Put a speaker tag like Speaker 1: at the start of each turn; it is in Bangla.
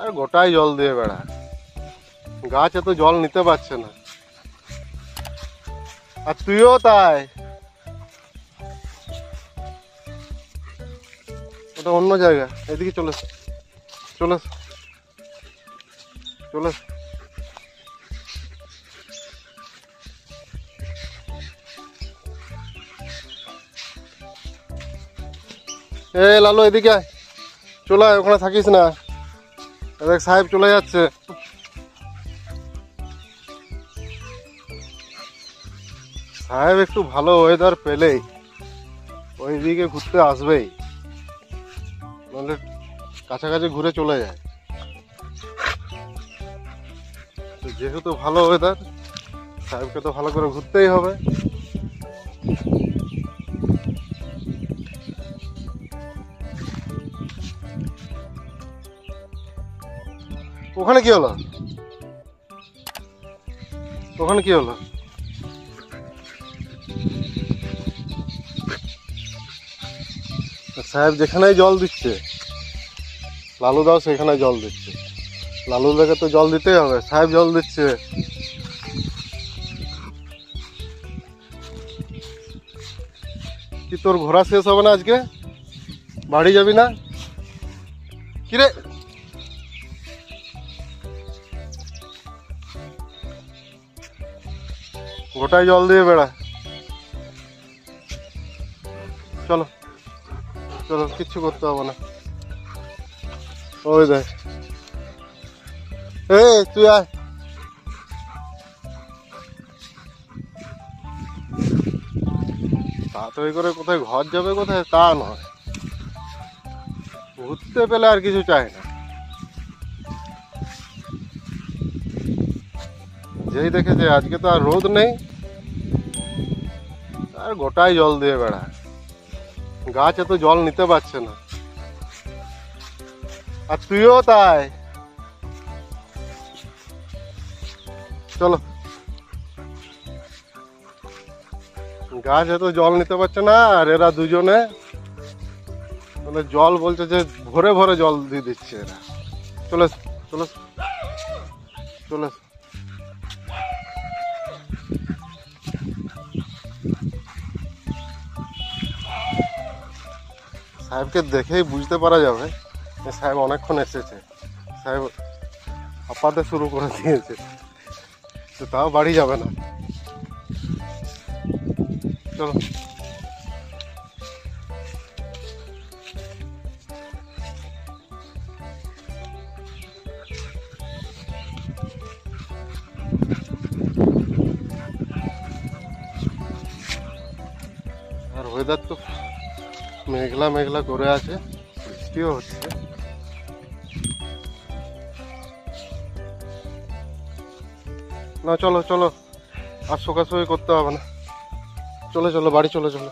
Speaker 1: আর গোটাই জল দিয়ে বেড়া গাছ এত জল নিতে পারছে না আর তুইও তাই ওটা অন্য জায়গা এদিকে চলে। চলে। চলে। এ লালু, এদিকে চলে ওখানে থাকিস না দেখ সাহেব চলে যাচ্ছে। সাহেব একটু ভালো ওয়েদার পেলেই ওইদিকে ঘুরতে আসবেই। নাহলে কাছাকাছি ঘুরে চলে যায়। যেহেতু ভালো ওয়েদার সাহেবকে তো ভালো করে ঘুরতেই হবে। ওখানে কি হলো? ওখানে কি হলো? সাহেব যেখানেই জল দিচ্ছে লালু দাও সেখানে জল দিচ্ছে। লালু দাকে তো জল দিতেই হবে, সাহেব জল দিচ্ছে। কি তোর ঘোরা শেষ হবে না আজকে? বাড়ি যাবি না? কিরে? গোটাই জল দিয়ে বেড়া। চলো চলো, কিচ্ছু করতে হবে না। ওই দেখ। তুই আয়। তাড়াতাড়ি করে কোথায়, ঘর যাবে কোথায়, তা নয়। ঘুরতে পেলে আর কিছু চাই না। যেই দেখেছে, আজকে তো আর রোদ নেই। আর গোটাই জল দিয়ে বেড়া গাছ এত জল নিতে পারছে না। আর তুইও তাই। চলো। গাছ এত জল নিতে পারছে না, আর এরা দুজনে মানে জল বলছে যে ভরে ভরে জল দিয়ে দিচ্ছে এরা। চলে চলে চলে। সাহেবকে দেখেই বুঝতে পারা যাবে যে সাহেব অনেকক্ষণ এসেছে। সাহেব হাঁপাতে শুরু করে দিয়েছে। তো তাও বাড়ি যাবে না। চলো। আর ওয়েদার তো মেঘলা মেঘলা করে আছে, বৃষ্টিও হচ্ছে। না, চলো চলো। আর শোকাশোকি করতে হবে না। চলে চলো, বাড়ি চলে চলো।